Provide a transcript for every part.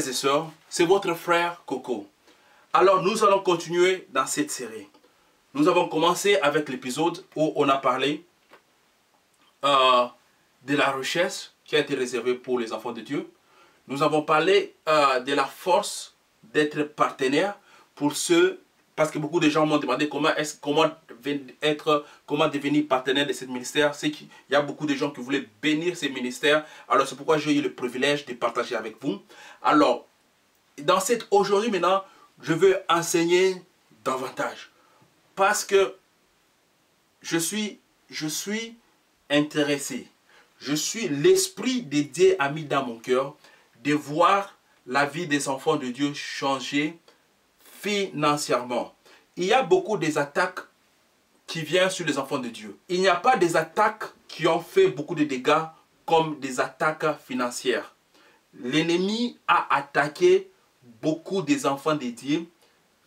frères et sœurs, c'est votre frère Coco. Alors nous allons continuer dans cette série. Nous avons commencé avec l'épisode où on a parlé euh, de la richesse qui a été réservée pour les enfants de Dieu. Nous avons parlé euh, de la force d'être partenaire pour ceux, parce que beaucoup de gens m'ont demandé comment, est comment, être, comment devenir partenaire de ce ministère. C'est qu'il y a beaucoup de gens qui voulaient bénir ces ministères. Alors c'est pourquoi j'ai eu le privilège de partager avec vous. Alors, dans cette aujourd'hui maintenant, je veux enseigner davantage. Parce que je suis, je suis intéressé. Je suis l'esprit de Dieu a mis dans mon cœur de voir la vie des enfants de Dieu changer financièrement. Il y a beaucoup des attaques qui viennent sur les enfants de Dieu. Il n'y a pas des attaques qui ont fait beaucoup de dégâts comme des attaques financières. L'ennemi a attaqué beaucoup des enfants de Dieu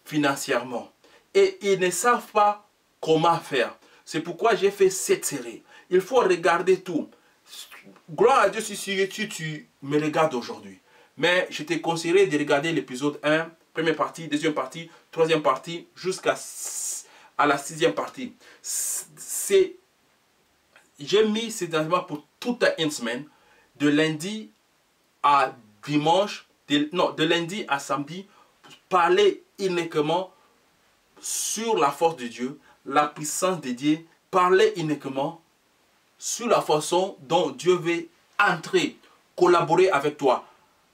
financièrement. Et ils ne savent pas comment faire. C'est pourquoi j'ai fait cette série. Il faut regarder tout. Gloire à Dieu si, si tu me regardes aujourd'hui. Mais je te conseillerais de regarder l'épisode 1, première partie, deuxième partie, troisième partie, jusqu'à à la sixième partie. C'est, j'ai mis cet enseignement pour toute une semaine, de lundi à dimanche, de, non, de lundi à samedi, parler uniquement sur la force de Dieu, la puissance de Dieu, parler uniquement sur la façon dont Dieu veut entrer, collaborer avec toi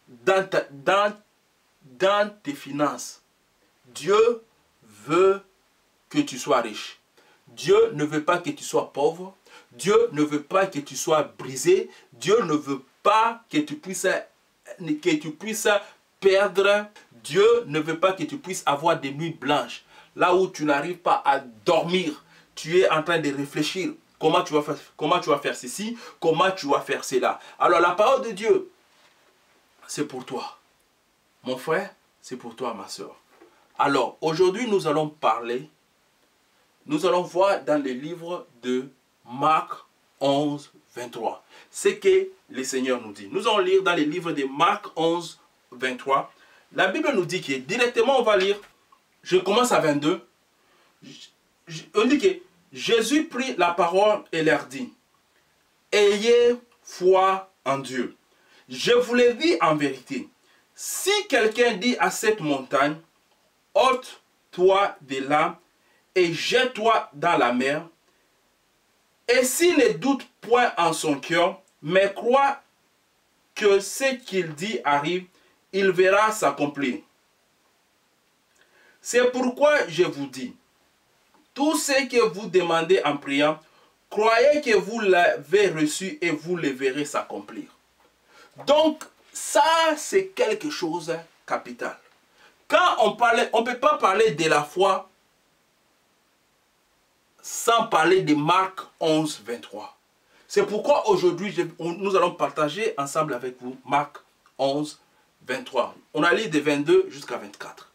dans, dans, dans tes finances. Dieu veut que tu sois riche. Dieu ne veut pas que tu sois pauvre. Dieu ne veut pas que tu sois brisé. Dieu ne veut pas que tu puisses, que tu puisses perdre. Dieu ne veut pas que tu puisses avoir des nuits blanches. Là où tu n'arrives pas à dormir, tu es en train de réfléchir. Comment tu, vas faire, comment tu vas faire ceci, comment tu vas faire cela? Alors la parole de Dieu, c'est pour toi. Mon frère, c'est pour toi, ma soeur. Alors, aujourd'hui, nous allons parler, nous allons voir dans le livre de Marc 11, 23, ce que le Seigneur nous dit. Nous allons lire dans le livre de Marc 11, 23. La Bible nous dit que, directement, on va lire, je commence à 22. On dit que Jésus prit la parole et leur dit, Ayez foi en Dieu. Je vous le dis en vérité, si quelqu'un dit à cette montagne, ôte-toi de là et jette-toi dans la mer, et s'il ne doute point en son cœur, mais croit que ce qu'il dit arrive, il verra s'accomplir. C'est pourquoi je vous dis, tout ce que vous demandez en priant, croyez que vous l'avez reçu et vous le verrez s'accomplir. Donc, ça, c'est quelque chose de capital. Quand on parlait, on ne peut pas parler de la foi sans parler de Marc 11, 23. C'est pourquoi aujourd'hui, nous allons partager ensemble avec vous Marc 11, 23. On a lu de 22 jusqu'à 24.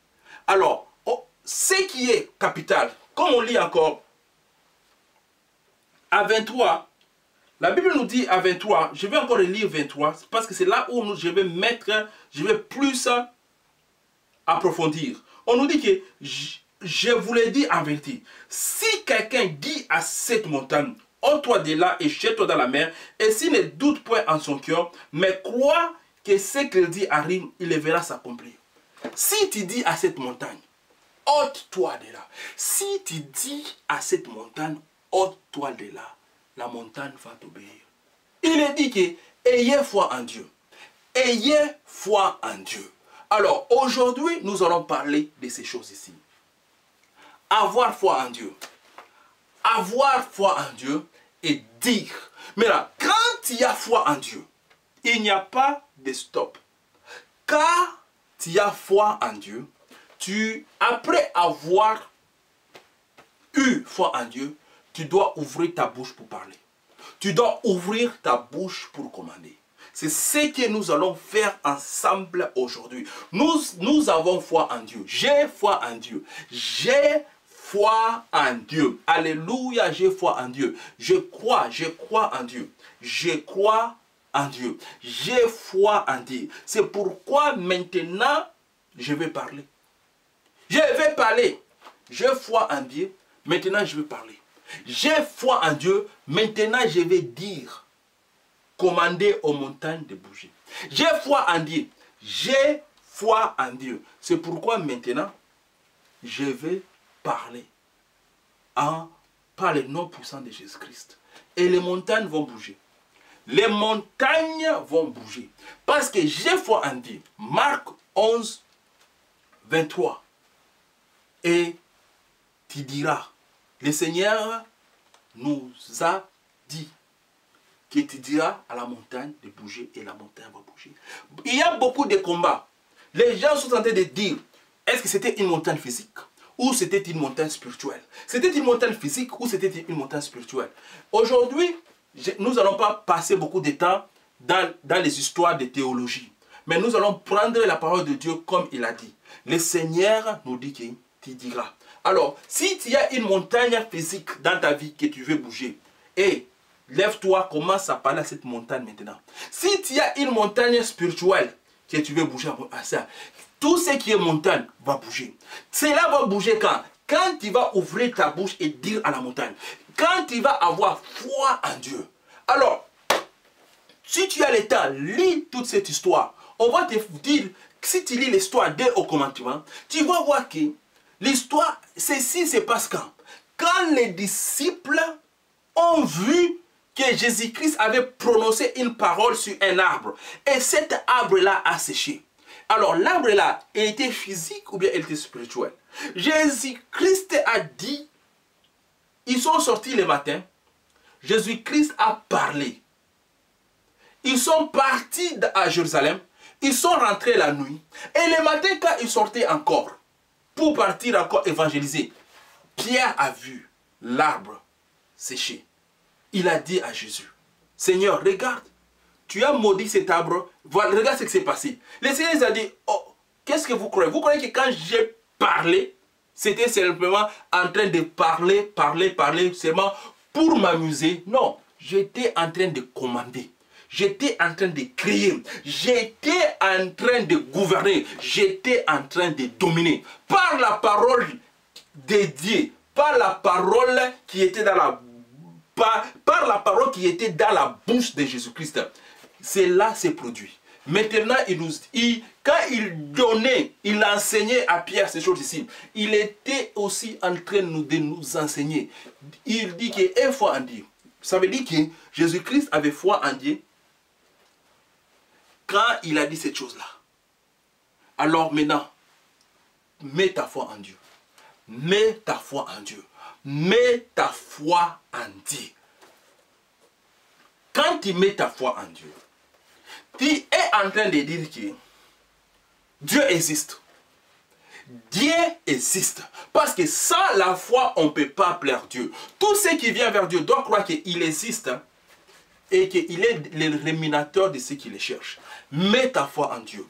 Alors, ce qui est capital, comme on lit encore, à 23, la Bible nous dit à 23, je vais encore lire 23, parce que c'est là où je vais mettre, je vais plus approfondir. On nous dit que je, vous l'ai dit en vérité, si quelqu'un dit à cette montagne, ôte-toi de là et jette-toi dans la mer, et s'il ne doute point en son cœur, mais croit que ce qu'il dit arrive, il le verra s'accomplir. Si tu dis à cette montagne, ôte-toi de là. Si tu dis à cette montagne, ôte-toi de là, la montagne va t'obéir. Il est dit que ayez foi en Dieu. Ayez foi en Dieu. Alors, aujourd'hui, nous allons parler de ces choses ici. Avoir foi en Dieu. Avoir foi en Dieu et dire. Mais là, quand il y a foi en Dieu, il n'y a pas de stop. Car tu as foi en Dieu, tu, après avoir eu foi en Dieu, tu dois ouvrir ta bouche pour parler. Tu dois ouvrir ta bouche pour commander. C'est ce que nous allons faire ensemble aujourd'hui. Nous, nous avons foi en Dieu. J'ai foi en Dieu. J'ai foi en Dieu. Alléluia, j'ai foi en Dieu. Je crois, je crois en Dieu. Je crois en Dieu. J'ai foi en Dieu. C'est pourquoi maintenant, je vais parler. Je vais parler. J'ai foi en Dieu. Maintenant, je vais parler. J'ai foi en Dieu. Maintenant, je vais dire. Commander aux montagnes de bouger. J'ai foi en Dieu. J'ai foi en Dieu. C'est pourquoi maintenant, je vais parler en, par le nom puissant de Jésus-Christ. Et les montagnes vont bouger. Les montagnes vont bouger. Parce que j'ai foi en Dieu. Marc 11, 23. Et tu diras, le Seigneur nous a dit que tu diras à la montagne de bouger et la montagne va bouger. Il y a beaucoup de combats. Les gens sont en train de dire, est-ce que c'était une montagne physique? Ou c'était une montagne spirituelle C'était une montagne physique ou c'était une montagne spirituelle Aujourd'hui, nous n'allons pas passer beaucoup de temps dans, dans les histoires de théologie. Mais nous allons prendre la parole de Dieu comme il a dit. Le Seigneur nous dit qu'il dira. Alors, si tu as une montagne physique dans ta vie que tu veux bouger, et lève-toi, commence à parler à cette montagne maintenant. Si tu as une montagne spirituelle que tu veux bouger à ça, tout ce qui est montagne va bouger. Cela va bouger quand? Quand tu vas ouvrir ta bouche et dire à la montagne. Quand tu vas avoir foi en Dieu. Alors, si tu as le temps, lis toute cette histoire. On va te dire, si tu lis l'histoire dès au commencement, tu vas voir que l'histoire, ceci se passe quand? Quand les disciples ont vu que Jésus-Christ avait prononcé une parole sur un arbre. Et cet arbre-là a séché. Alors l'arbre-là, était physique ou bien il était spirituel? Jésus-Christ a dit, ils sont sortis le matin, Jésus-Christ a parlé. Ils sont partis à Jérusalem, ils sont rentrés la nuit. Et le matin, quand ils sortaient encore, pour partir encore évangéliser, Pierre a vu l'arbre séché. Il a dit à Jésus, Seigneur, regarde, tu as maudit cet arbre, voilà, regarde ce qui s'est passé. Le Seigneur a dit, oh, qu'est-ce que vous croyez? Vous croyez que quand j'ai parlé, c'était simplement en train de parler, parler, parler, seulement pour m'amuser? Non, j'étais en train de commander. J'étais en train de créer. J'étais en train de gouverner. J'étais en train de dominer. Par la parole dédiée, par la parole qui était dans la par, la parole qui était dans la bouche de Jésus-Christ. Cela s'est produit. Maintenant, il nous, quand il donnait, il enseignait à Pierre ces choses ici, il était aussi en train de nous enseigner. Il dit qu'il a foi en Dieu. Ça veut dire que Jésus-Christ avait foi en Dieu quand il a dit cette chose-là. Alors maintenant, mets ta foi en Dieu. Mets ta foi en Dieu. Mets ta foi en Dieu. Quand tu mets ta foi en Dieu, tu es en train de dire que Dieu existe. Dieu existe. Parce que sans la foi, on ne peut pas plaire Dieu. Tout ce qui vient vers Dieu doit croire qu'il existe et qu'il est le rémunérateur de ceux qui le cherchent. Mets ta foi en Dieu.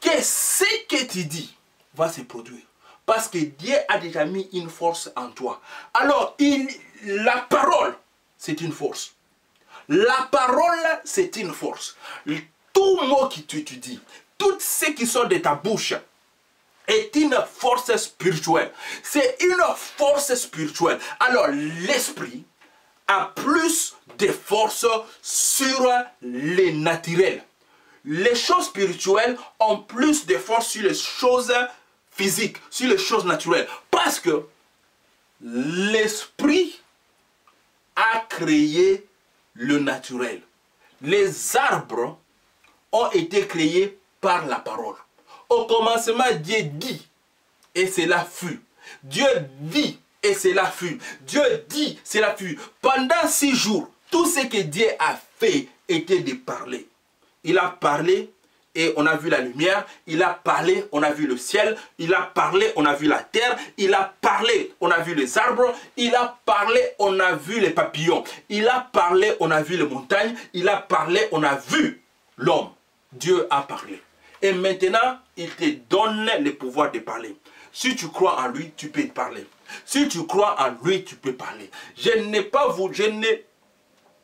Que ce que tu dis va se produire. Parce que Dieu a déjà mis une force en toi. Alors, la parole, c'est une force. La parole, c'est une force. Tout mot que tu, dis, tout ce qui sort de ta bouche, est une force spirituelle. C'est une force spirituelle. Alors, l'esprit a plus de force sur les naturels. Les choses spirituelles ont plus de force sur les choses physiques, sur les choses naturelles. Parce que l'esprit a créé le naturel. Les arbres ont été créés par la parole. Au commencement, Dieu dit, et cela fut. Dieu dit, et cela fut. Dieu dit, cela fut. Pendant six jours, tout ce que Dieu a fait était de parler. Il a parlé et on a vu la lumière, il a parlé, on a vu le ciel, il a parlé, on a vu la terre, il a parlé, on a vu les arbres, il a parlé, on a vu les papillons, il a parlé, on a vu les montagnes, il a parlé, on a vu l'homme. Dieu a parlé. Et maintenant, il te donne le pouvoir de parler. Si tu crois en lui, tu peux parler. Si tu crois en lui, tu peux parler. Je n'ai pas vous, je n'ai...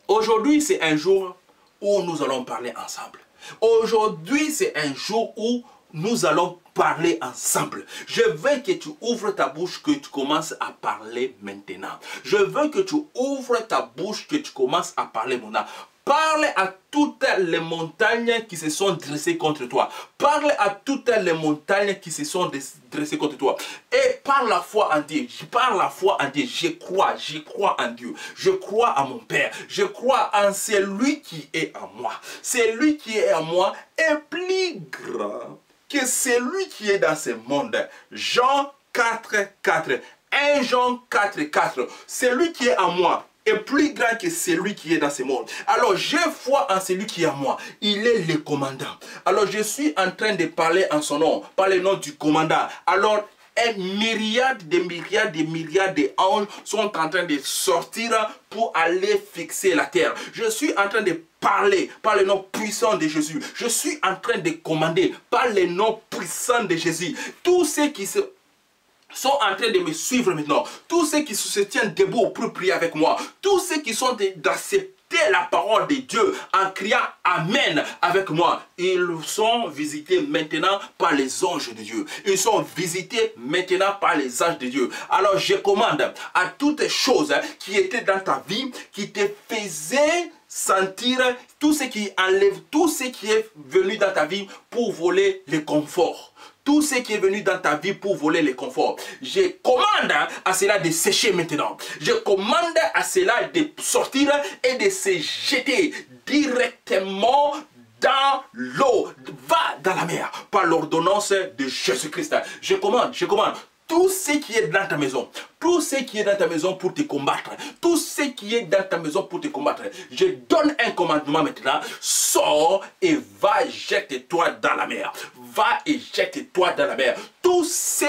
Aujourd'hui, c'est un jour où nous allons parler ensemble. Aujourd'hui, c'est un jour où nous allons parler ensemble. Je veux que tu ouvres ta bouche, que tu commences à parler maintenant. Je veux que tu ouvres ta bouche, que tu commences à parler maintenant. Parle à toutes les montagnes qui se sont dressées contre toi. Parle à toutes les montagnes qui se sont dressées contre toi. Et par la foi en Dieu, par la foi en Dieu, je crois, je crois en Dieu. Je crois à mon Père. Je crois en celui qui est en moi. Celui qui est en moi est plus grand que celui qui est dans ce monde. Jean 4, 4. 1 Jean 4, 4. Celui qui est en moi est plus grand que celui qui est dans ce monde. Alors, j'ai foi en celui qui est en moi. Il est le commandant. Alors, je suis en train de parler en son nom, par le nom du commandant. Alors, un myriade de myriades de myriades d'anges sont en train de sortir pour aller fixer la terre. Je suis en train de parler par le nom puissant de Jésus. Je suis en train de commander par le nom puissant de Jésus. Tous ceux qui se sont en train de me suivre maintenant. Tous ceux qui se tiennent debout pour prier avec moi. Tous ceux qui sont d'accepter la parole de Dieu en criant Amen avec moi. Ils sont visités maintenant par les anges de Dieu. Ils sont visités maintenant par les anges de Dieu. Alors je commande à toutes choses qui étaient dans ta vie, qui te faisaient sentir tout ce qui enlève, tout ce qui est venu dans ta vie pour voler le confort tout ce qui est venu dans ta vie pour voler le confort. Je commande à cela de sécher maintenant. Je commande à cela de sortir et de se jeter directement dans l'eau, va dans la mer, par l'ordonnance de Jésus-Christ. Je commande, je commande tout ce qui est dans ta maison, tout ce qui est dans ta maison pour te combattre, tout ce qui est dans ta maison pour te combattre, je donne un commandement maintenant, sors et va jette-toi dans la mer. Va et jette-toi dans la mer. Tout ce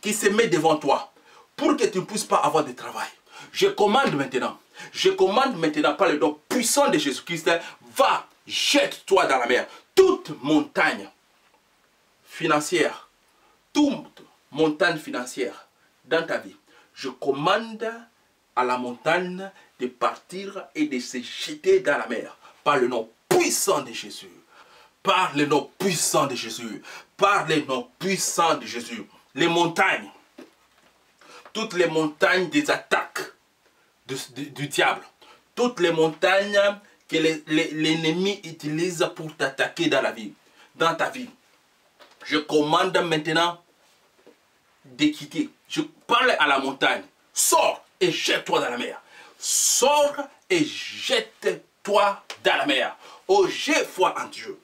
qui se met devant toi pour que tu ne puisses pas avoir de travail. Je commande maintenant, je commande maintenant par le nom puissant de Jésus-Christ, va, jette-toi dans la mer. Toute montagne financière, toute montagne financière dans ta vie, je commande à la montagne de partir et de se jeter dans la mer par le nom puissant de Jésus. Par le nom puissant de Jésus. Par le nom puissant de Jésus. Les montagnes, toutes les montagnes des attaques du diable, toutes les montagnes que l'ennemi utilise pour t'attaquer dans la vie, dans ta vie. Je commande maintenant de quitter. Je parle à la montagne. Sors et jette-toi dans la mer. Sors et jette-toi dans la mer. Oh, j'ai foi en Dieu.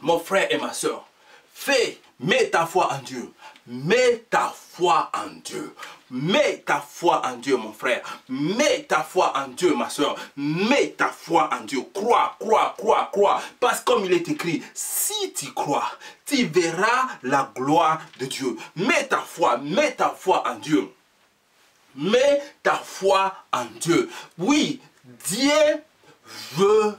Mon frère et ma soeur, fais, mets ta foi en Dieu. Mets ta foi en Dieu. Mets ta foi en Dieu, mon frère. Mets ta foi en Dieu, ma soeur. Mets ta foi en Dieu. Crois, crois, crois, crois. Parce que comme il est écrit, si tu crois, tu verras la gloire de Dieu. Mets ta foi, mets ta foi en Dieu. Mets ta foi en Dieu. Oui, Dieu veut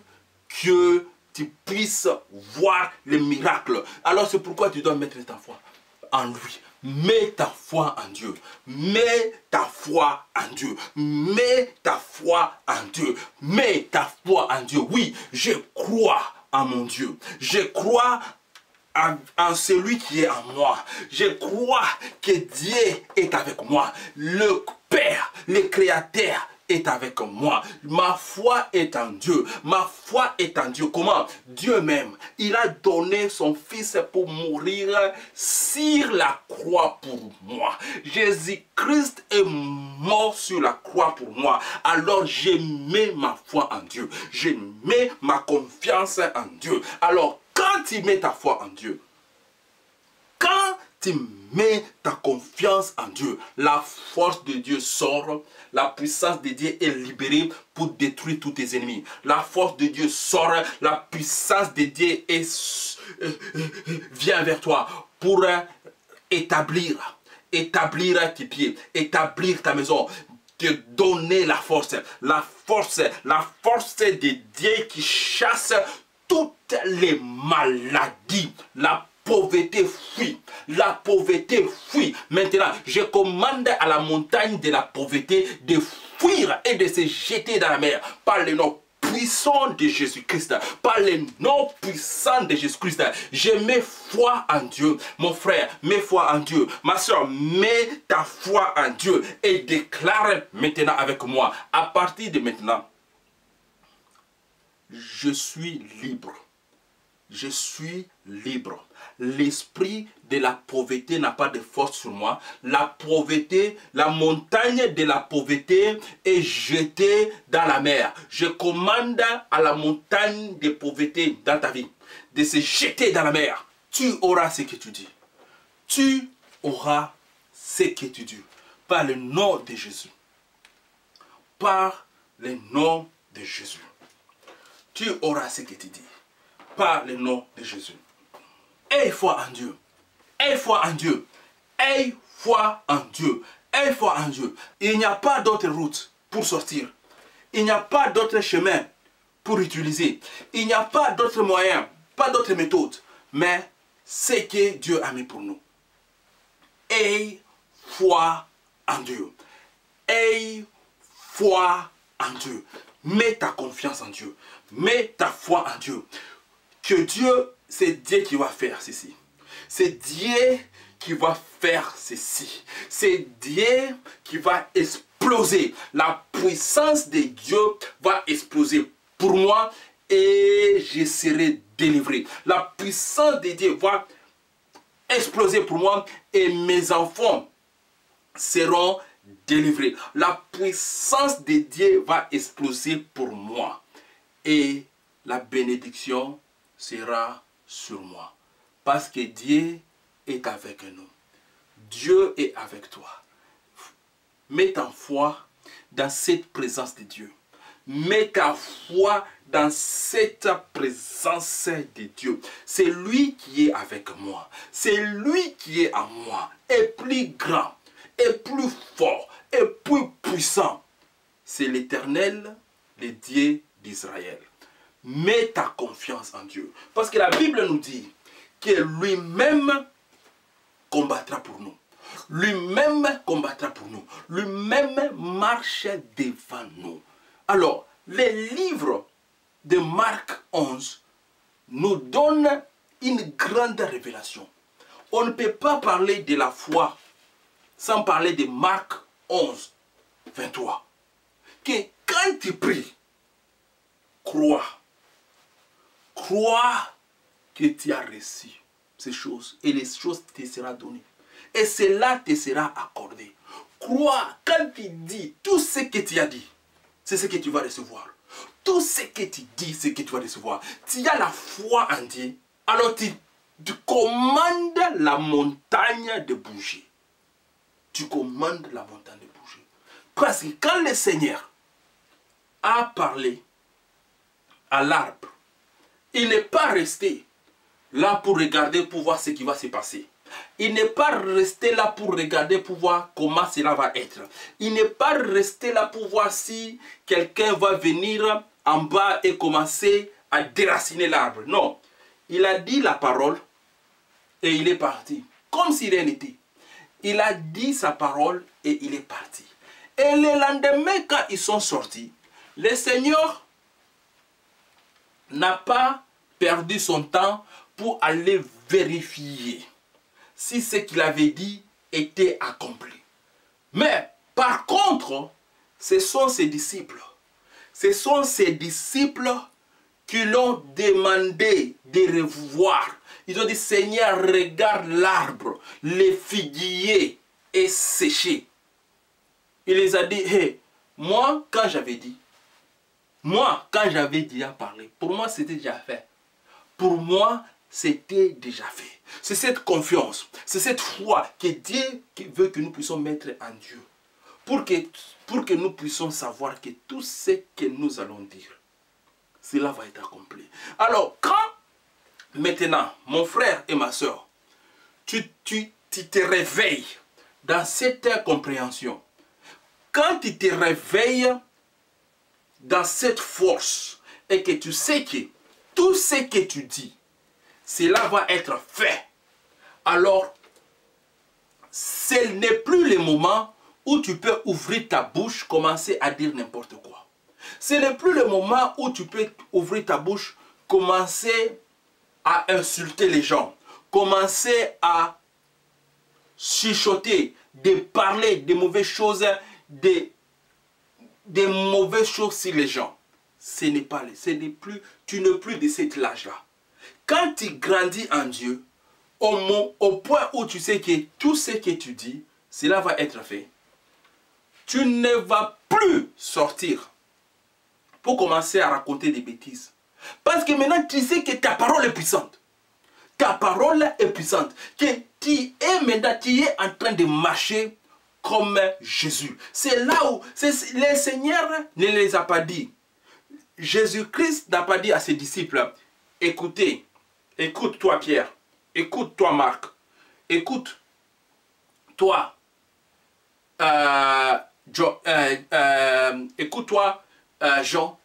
que tu puisses voir les miracles. Alors c'est pourquoi tu dois mettre ta foi en lui. Mets ta foi en Dieu. Mets ta foi en Dieu. Mets ta foi en Dieu. Mets ta foi en Dieu. Oui, je crois en mon Dieu. Je crois en, celui qui est en moi. Je crois que Dieu est avec moi. Le Père, le Créateur, est avec moi. Ma foi est en Dieu. Ma foi est en Dieu. Comment? Dieu même. Il a donné son Fils pour mourir sur la croix pour moi. Jésus-Christ est mort sur la croix pour moi. Alors j'ai mis ma foi en Dieu. J'ai mis ma confiance en Dieu. Alors quand tu mets ta foi en Dieu, tu mets ta confiance en Dieu, la force de Dieu sort la puissance de Dieu est libérée pour détruire tous tes ennemis. La force de Dieu sort, la puissance de Dieu est, euh, euh, vient vers toi pour euh, établir, établir tes pieds, établir ta maison, te donner la force, la force, la force de Dieu qui chasse toutes les maladies, la pauvreté fuit. La pauvreté fuit. Maintenant, je commande à la montagne de la pauvreté de fuir et de se jeter dans la mer par le nom puissant de Jésus-Christ, par le nom puissant de Jésus-Christ, je mets foi en Dieu. Mon frère, mets foi en Dieu. Ma soeur, mets ta foi en Dieu et déclare maintenant avec moi, à partir de maintenant, je suis libre. Je suis libre. L'esprit de la pauvreté n'a pas de force sur moi. La pauvreté, la montagne de la pauvreté est jetée dans la mer. Je commande à la montagne de pauvreté dans ta vie de se jeter dans la mer. Tu auras ce que tu dis. Tu auras ce que tu dis. Par le nom de Jésus. Par le nom de Jésus tu auras ce que tu dis. Par le nom de Jésus. Aie foi en Dieu. Aie foi en Dieu. Aie foi en Dieu. Aie foi en Dieu. Il n'y a pas d'autre route pour sortir. Il n'y a pas d'autre chemin pour utiliser. Il n'y a pas d'autre moyen, pas d'autre méthode. Mais ce que Dieu a mis pour nous. Aie foi en Dieu. Aie foi en Dieu. Mets ta confiance en Dieu. Mets ta foi en Dieu. Que Dieu, c'est Dieu qui va faire ceci. C'est Dieu qui va faire ceci. C'est Dieu qui va exploser. La puissance de Dieu va exploser pour moi et je serai délivré. La puissance de Dieu va exploser pour moi et mes enfants seront délivré. La puissance de Dieu va exploser pour moi. Et la bénédiction sera sur moi. Parce que Dieu est avec nous. Dieu est avec toi. Mets ta foi dans cette présence de Dieu. Mets ta foi dans cette présence de Dieu. C'est lui qui est avec moi. C'est lui qui est en moi. Et plus grand est plus fort, et plus puissant. C'est l'éternel, le Dieu d'Israël. Mets ta confiance en Dieu. Parce que la Bible nous dit que lui-même combattra pour nous. Lui-même combattra pour nous. Lui-même marche devant nous. Alors, les livres de Marc 11 nous donnent une grande révélation. On ne peut pas parler de la foi sans parler de Marc 11, 23, que quand tu pries, crois, crois que tu as reçu ces choses et les choses te seront données. Et cela te sera accordé. Crois, quand tu dis tout ce que tu as dit, c'est ce que tu vas recevoir. Tout ce que tu dis, c'est ce que tu vas recevoir. Tu as la foi en Dieu, alors tu, commandes la montagne de bouger tu commandes la montagne de bouger. Parce que quand le Seigneur a parlé à l'arbre, il n'est pas resté là pour regarder, pour voir ce qui va se passer. Il n'est pas resté là pour regarder, pour voir comment cela va être. Il n'est pas resté là pour voir si quelqu'un va venir en bas et commencer à déraciner l'arbre. Non. Il a dit la parole et il est parti. Comme s'il rien n'était. Il a dit sa parole et il est parti. Et le lendemain, quand ils sont sortis, le Seigneur n'a pas perdu son temps pour aller vérifier si ce qu'il avait dit était accompli. Mais par contre, ce sont ses disciples. Ce sont ses disciples qui l'ont demandé de revoir ils ont dit, Seigneur, regarde l'arbre, les figuiers est séché. Il les a dit, hé, moi, quand j'avais dit, moi, quand j'avais déjà parlé, pour moi, c'était déjà fait. Pour moi, c'était déjà fait. C'est cette confiance, c'est cette foi que Dieu veut que nous puissions mettre en Dieu. Pour que, pour que nous puissions savoir que tout ce que nous allons dire, cela va être accompli. Alors, quand Maintenant, mon frère et ma soeur, tu, tu, te réveilles dans cette compréhension. Quand tu te réveilles dans cette force et que tu sais que tout ce que tu dis, cela va être fait, alors ce n'est plus le moment où tu peux ouvrir ta bouche, commencer à dire n'importe quoi. Ce n'est plus le moment où tu peux ouvrir ta bouche, commencer à insulter les gens, commencer à chuchoter, de parler des mauvaises choses, des, mauvaises choses sur les gens. Ce n'est pas, ce n'est plus, tu n'es plus de cet âge-là. Quand tu grandis en Dieu, au, au point où tu sais que tout ce que tu dis, cela va être fait, tu ne vas plus sortir pour commencer à raconter des bêtises. Parce que maintenant, tu sais que ta parole est puissante. Ta parole est puissante. Que tu es maintenant, tu es en train de marcher comme Jésus. C'est là où le Seigneur ne les a pas dit. Jésus-Christ n'a pas dit à ses disciples, écoutez, écoute-toi Pierre, écoute-toi Marc, écoute-toi euh, euh, euh, écoute-toi Jean,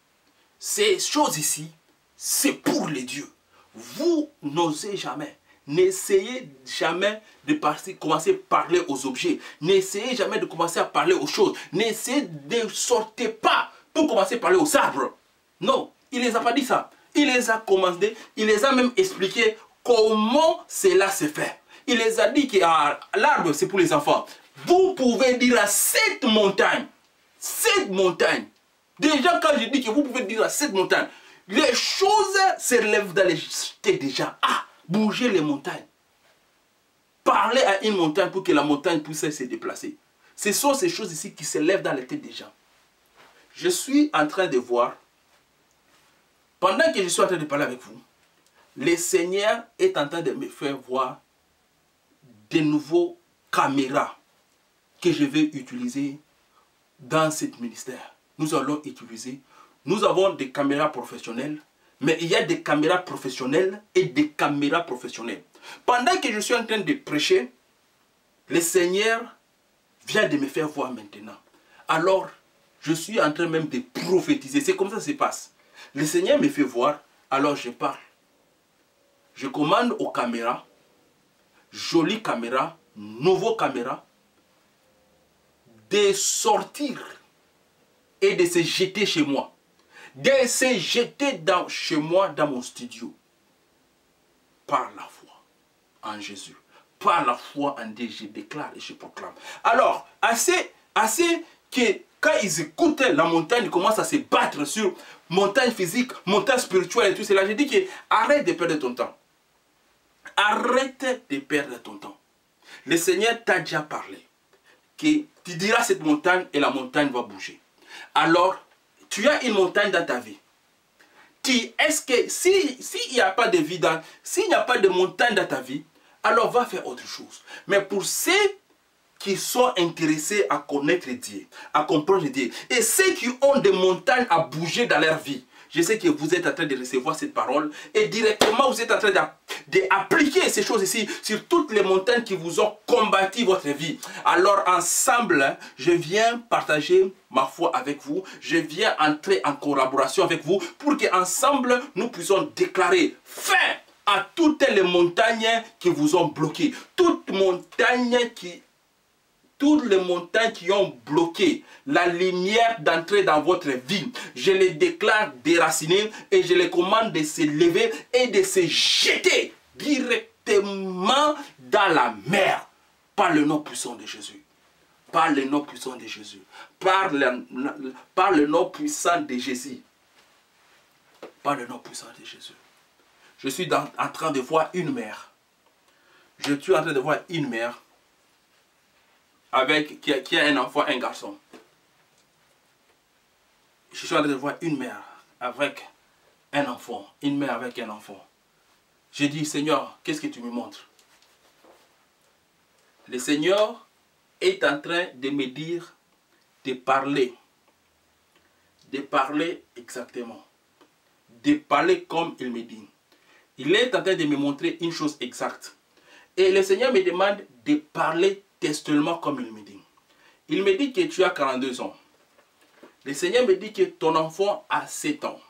ces choses ici, c'est pour les dieux. Vous n'osez jamais. N'essayez jamais de commencer à parler aux objets. N'essayez jamais de commencer à parler aux choses. N'essayez de sortir pas pour commencer à parler aux arbres. Non, il ne les a pas dit ça. Il les a commandés, il les a même expliqué comment cela se fait. Il les a dit que ah, l'arbre, c'est pour les enfants. Vous pouvez dire à cette montagne, cette montagne, déjà quand je dis que vous pouvez dire à cette montagne, les choses se relèvent dans les déjà. Ah, bouger les montagnes. Parler à une montagne pour que la montagne puisse se déplacer. Ce sont ces choses ici qui se lèvent dans les têtes des gens. Je suis en train de voir, pendant que je suis en train de parler avec vous, le Seigneur est en train de me faire voir de nouveaux caméras que je vais utiliser dans ce ministère. Nous allons utiliser nous avons des caméras professionnelles, mais il y a des caméras professionnelles et des caméras professionnelles. Pendant que je suis en train de prêcher, le Seigneur vient de me faire voir maintenant. Alors, je suis en train même de prophétiser. C'est comme ça que ça se passe. Le Seigneur me fait voir, alors je parle. Je commande aux caméras, jolies caméras, nouveaux caméras, de sortir et de se jeter chez moi de se jeter dans, chez moi, dans mon studio, par la foi en Jésus. Par la foi en Dieu, je déclare et je proclame. Alors, assez, assez que quand ils écoutent la montagne, ils commencent à se battre sur montagne physique, montagne spirituelle et tout cela. Je dis que arrête de perdre ton temps. Arrête de perdre ton temps. Le Seigneur t'a déjà parlé. Que tu diras cette montagne et la montagne va bouger. Alors, tu as une montagne dans ta vie. Est-ce que s'il si, n'y a pas de vie, n'y a de montagne dans ta vie, alors va faire autre chose. Mais pour ceux qui sont intéressés à connaître Dieu, à comprendre Dieu, et ceux qui ont des montagnes à bouger dans leur vie, je sais que vous êtes en train de recevoir cette parole et directement vous êtes en train d'appliquer ces choses ici sur toutes les montagnes qui vous ont combattu votre vie. Alors ensemble, je viens partager ma foi avec vous. Je viens entrer en collaboration avec vous pour qu'ensemble, nous puissions déclarer fin à toutes les montagnes qui vous ont bloqué. Toutes montagnes qui toutes les montagnes qui ont bloqué la lumière d'entrer dans votre vie, je les déclare déracinées et je les commande de se lever et de se jeter directement dans la mer par le nom puissant de Jésus. Par le nom puissant de Jésus. Par le, par le nom puissant de Jésus. Par le nom puissant de Jésus. Je suis en train de voir une mer. Je suis en train de voir une mer avec, qui a, un enfant, un garçon. Je suis en voir une mère avec un enfant, une mère avec un enfant. J'ai dit, Seigneur, qu'est-ce que tu me montres? Le Seigneur est en train de me dire de parler. De parler exactement. De parler comme il me dit. Il est en train de me montrer une chose exacte. Et le Seigneur me demande de parler textuellement comme il me dit. Il me dit que tu as 42 ans. Le Seigneur me dit que ton enfant a 7 ans.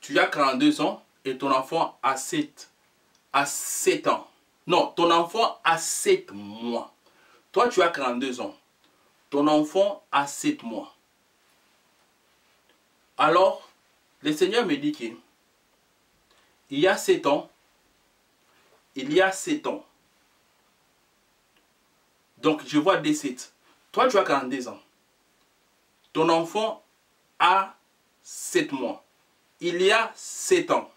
Tu as 42 ans et ton enfant a 7, a 7 ans. Non, ton enfant a 7 mois. Toi, tu as 42 ans. Ton enfant a 7 mois. Alors, le Seigneur me dit que il y a sept ans, il y a sept ans. Donc, je vois des sept. Toi, tu as 42 ans. Ton enfant a 7 mois. Il y a 7 ans.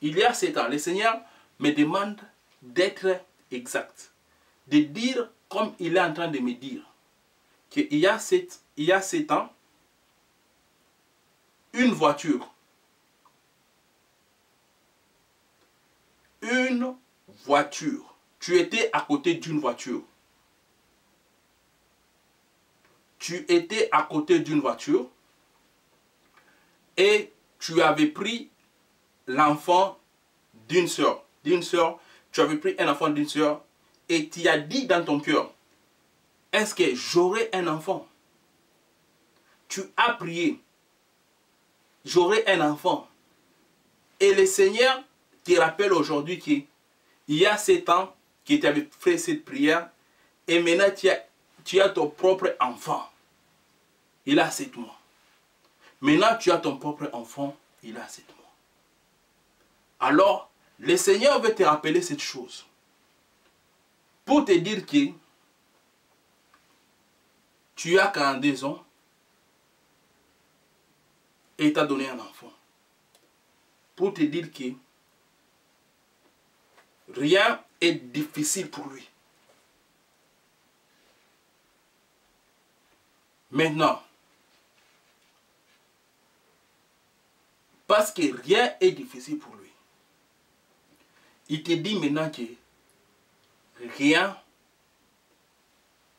Il y a 7 ans. Le Seigneur me demande d'être exact. De dire comme il est en train de me dire. Qu'il y a 7, il y a 7 ans, une voiture. Une voiture. Tu étais à côté d'une voiture. Tu étais à côté d'une voiture et tu avais pris l'enfant d'une soeur. D'une soeur, tu avais pris un enfant d'une soeur et tu as dit dans ton cœur, est-ce que j'aurai un enfant? Tu as prié, j'aurai un enfant. Et le Seigneur te rappelle aujourd'hui qu'il y a sept ans que tu avais fait cette prière et maintenant tu as, tu as ton propre enfant. Il a sept mois. Maintenant tu as ton propre enfant, il a sept mois. Alors, le Seigneur veut te rappeler cette chose. Pour te dire que tu as 42 ans et t'a donné un enfant. Pour te dire que rien difficile pour lui. Maintenant, parce que rien est difficile pour lui, il te dit maintenant que rien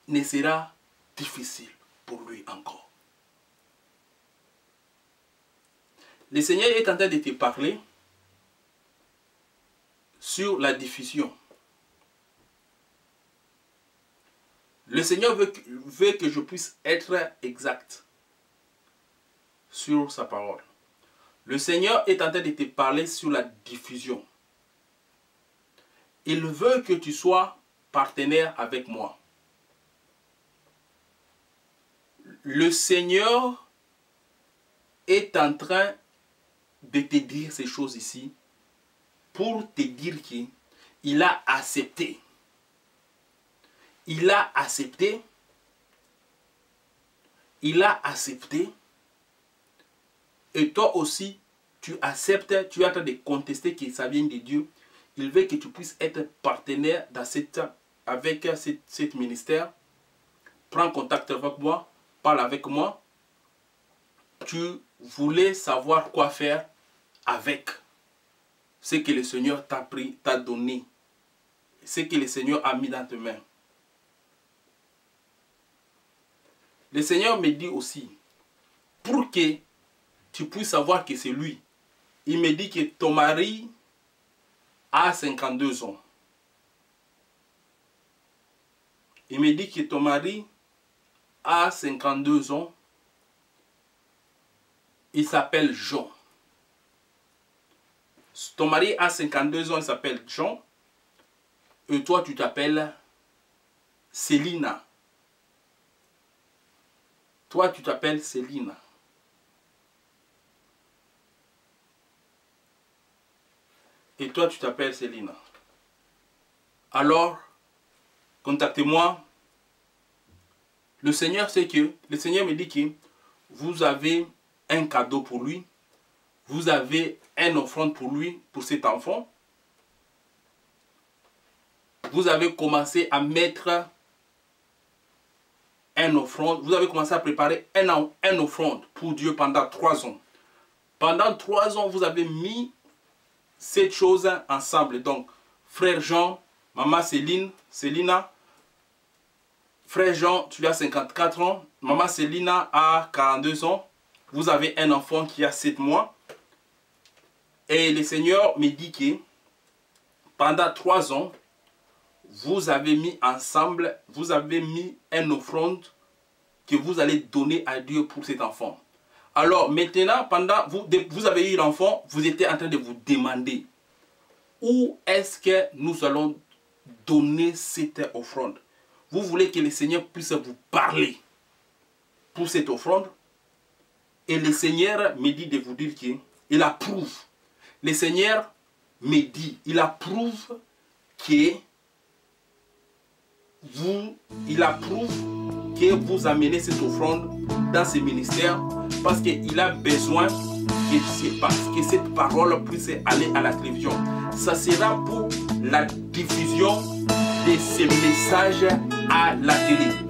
ne sera difficile pour lui encore. Le Seigneur est en train de te parler sur la diffusion. Le Seigneur veut, que je puisse être exact sur sa parole. Le Seigneur est en train de te parler sur la diffusion. Il veut que tu sois partenaire avec moi. Le Seigneur est en train de te dire ces choses ici pour te dire qu'il a accepté. Il a accepté. Il a accepté. Et toi aussi, tu acceptes, tu es en train de contester que ça vient de Dieu. Il veut que tu puisses être partenaire dans cette, avec cette, ministère. Prends contact avec moi, parle avec moi. Tu voulais savoir quoi faire avec ce que le Seigneur t'a pris, t'a donné, ce que le Seigneur a mis dans tes mains. Le Seigneur me dit aussi, pour que tu puisses savoir que c'est lui, il me dit que ton mari a 52 ans. Il me dit que ton mari a 52 ans. Il s'appelle Jean. Ton mari a 52 ans, il s'appelle Jean. Et toi, tu t'appelles Célina. Toi, tu t'appelles Célina. et toi tu t'appelles Céline. Alors, contactez-moi. Le Seigneur sait que, le Seigneur me dit que vous avez un cadeau pour lui, vous avez un offrande pour lui, pour cet enfant. Vous avez commencé à mettre un offrande, vous avez commencé à préparer un, un offrande pour Dieu pendant trois ans. Pendant trois ans, vous avez mis cette chose ensemble. Donc, frère Jean, maman Céline, Célina, frère Jean, tu as 54 ans, maman Célina a 42 ans, vous avez un enfant qui a 7 mois. Et le Seigneur me dit que pendant 3 ans, vous avez mis ensemble, vous avez mis une offrande que vous allez donner à Dieu pour cet enfant. Alors maintenant, pendant vous, vous avez eu l'enfant, vous étiez en train de vous demander où est-ce que nous allons donner cette offrande? Vous voulez que le Seigneur puisse vous parler. pour cette offrande? Et le Seigneur me dit de vous dire qu'il approuve. Le Seigneur me dit, il approuve que vous, il approuve que vous amenez cette offrande dans ce ministère parce qu'il a besoin que, que cette parole puisse aller à la télévision. Ça sera pour la diffusion de ces messages à la télé.